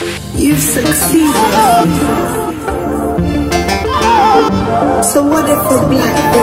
You've succeeded. So what if the black